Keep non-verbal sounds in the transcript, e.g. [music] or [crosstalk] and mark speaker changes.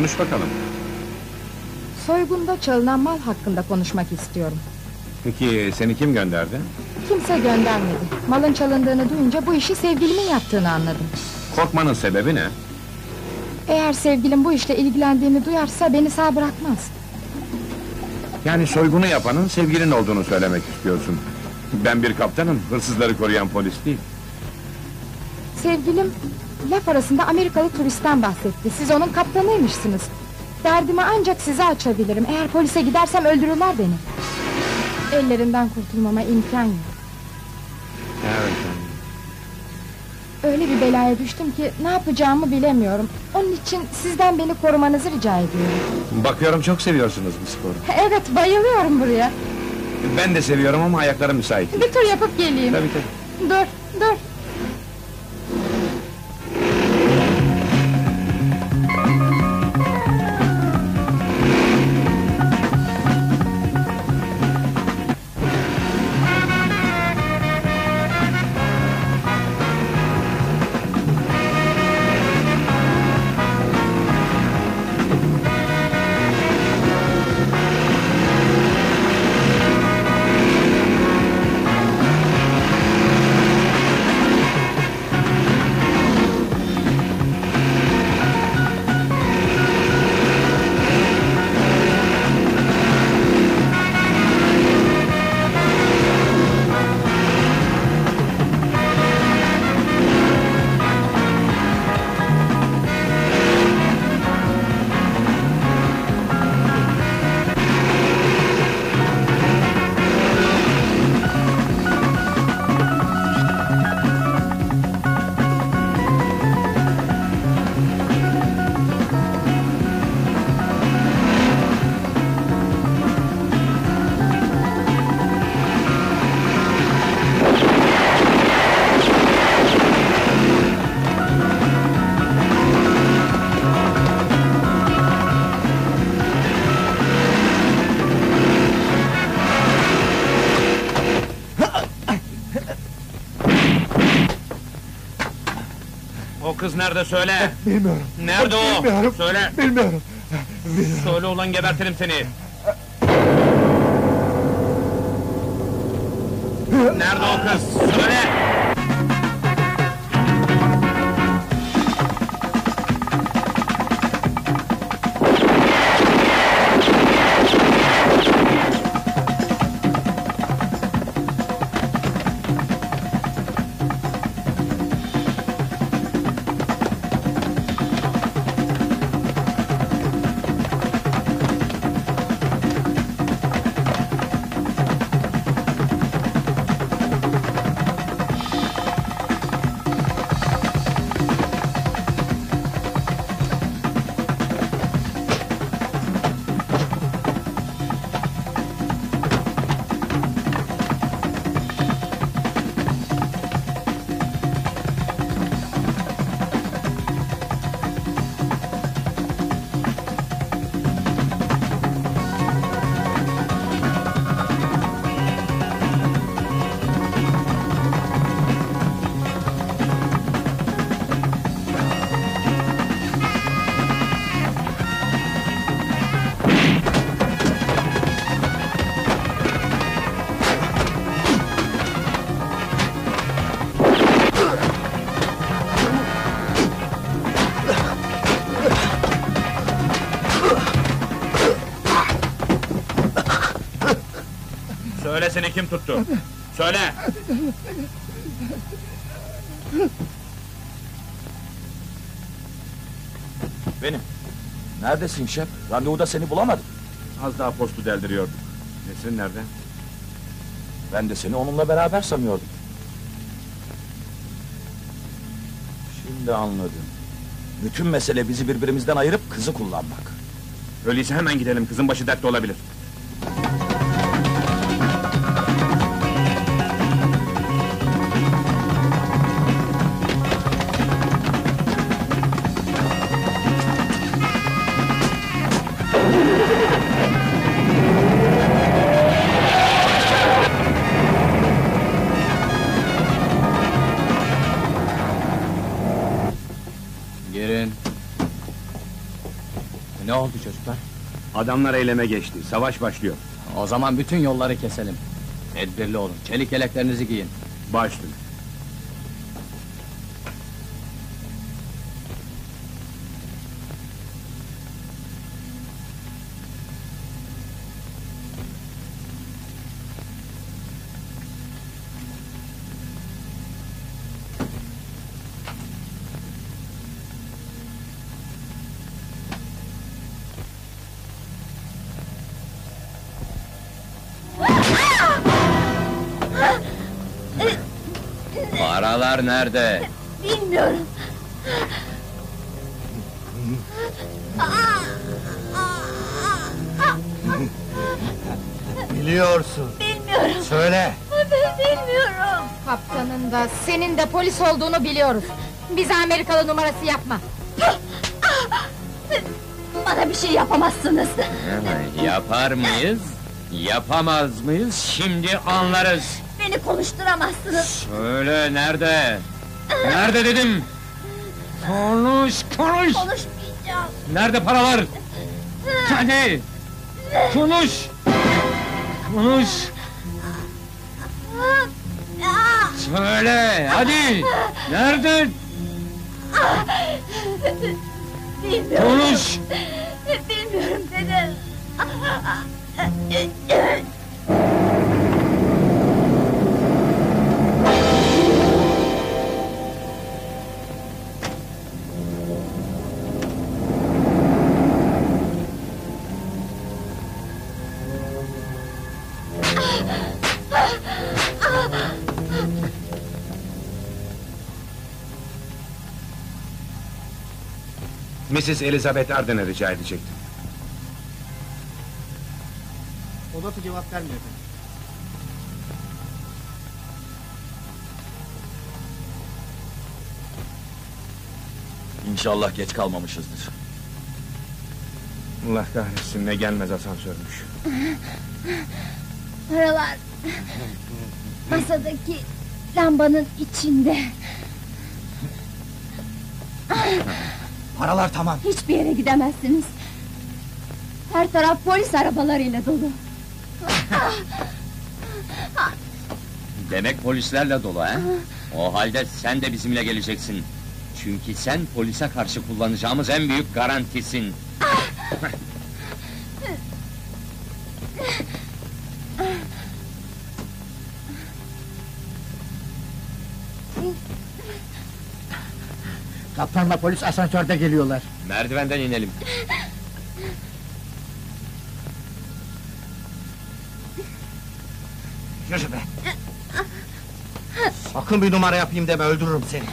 Speaker 1: konuş bakalım.
Speaker 2: Soygunda çalınan mal hakkında konuşmak istiyorum.
Speaker 1: Peki seni kim gönderdi?
Speaker 2: Kimse göndermedi. Malın çalındığını duyunca bu işi sevgilimin yaptığını anladım.
Speaker 1: Korkmanın sebebi ne?
Speaker 2: Eğer sevgilim bu işle ilgilendiğimi duyarsa beni sağ bırakmaz.
Speaker 1: Yani soygunu yapanın sevgilin olduğunu söylemek istiyorsun. Ben bir kaptanım, hırsızları koruyan polis değil.
Speaker 2: Sevgilim laf arasında Amerikalı turistten bahsetti. Siz onun kaptanıymışsınız. Derdimi ancak size açabilirim. Eğer polise gidersem öldürürler beni. Ellerinden kurtulmama imkan yok.
Speaker 1: Evet.
Speaker 2: Öyle bir belaya düştüm ki ne yapacağımı bilemiyorum. Onun için sizden beni korumanızı rica ediyorum.
Speaker 1: Bakıyorum çok seviyorsunuz bu sporu. [laughs]
Speaker 2: Evet bayılıyorum buraya.
Speaker 1: Ben de seviyorum ama ayaklarım müsait değil.
Speaker 2: Bir tur yapıp geleyim.
Speaker 1: Tabii tabii.
Speaker 2: Dur dur.
Speaker 1: Kız nerede söyle?
Speaker 3: Bilmiyorum.
Speaker 1: Nerede o?
Speaker 3: Bilmiyorum.
Speaker 1: Söyle.
Speaker 3: Bilmiyorum.
Speaker 1: Söyle ulan gebertirim seni. Nerede o kız? Söyle. Seni kim tuttu? Söyle.
Speaker 4: Benim. Neredesin şef? Randevuda seni bulamadım.
Speaker 1: Az daha postu deldiriyorduk. Nesrin nerede?
Speaker 4: Ben de seni onunla beraber sanıyordum. Şimdi anladım. Bütün mesele bizi birbirimizden ayırıp kızı kullanmak.
Speaker 1: Öyleyse hemen gidelim. Kızın başı dertte olabilir.
Speaker 5: E, ne oldu çocuklar?
Speaker 1: Adamlar eyleme geçti, savaş başlıyor.
Speaker 3: O zaman bütün yolları keselim. Tedbirli olun, çelik yeleklerinizi giyin.
Speaker 1: Başlıyor.
Speaker 3: Paralar nerede?
Speaker 5: Bilmiyorum.
Speaker 6: Biliyorsun.
Speaker 5: Bilmiyorum.
Speaker 6: Söyle.
Speaker 5: Ben bilmiyorum.
Speaker 2: Kaptanın da senin de polis olduğunu biliyoruz. Bize Amerikalı numarası yapma.
Speaker 5: Bana bir şey yapamazsınız.
Speaker 3: Yapar mıyız? Yapamaz mıyız? Şimdi anlarız.
Speaker 5: Beni konuşturamazsınız.
Speaker 3: Söyle nerede? Nerede dedim? Konuş, konuş!
Speaker 5: Konuşmayacağım.
Speaker 3: Nerede paralar? Hadi! Konuş! Konuş! Söyle, hadi! Nerede?
Speaker 5: Bilmiyorum.
Speaker 3: Konuş!
Speaker 5: Bilmiyorum dedim.
Speaker 1: Mrs. Elizabeth Arden'e rica edecektim.
Speaker 6: Odası cevap vermiyor efendim.
Speaker 4: İnşallah geç kalmamışızdır.
Speaker 1: Allah kahretsin ne gelmez asansörmüş. [laughs]
Speaker 5: Paralar. Masadaki lambanın içinde. [laughs]
Speaker 6: Paralar tamam.
Speaker 5: Hiçbir yere gidemezsiniz. Her taraf polis arabalarıyla dolu.
Speaker 3: Demek polislerle dolu ha? O halde sen de bizimle geleceksin. Çünkü sen polise karşı kullanacağımız en büyük garantisin.
Speaker 6: Kaptanla polis asansörde geliyorlar.
Speaker 3: Merdivenden inelim.
Speaker 6: Yürü be. Sakın bir numara yapayım deme öldürürüm seni.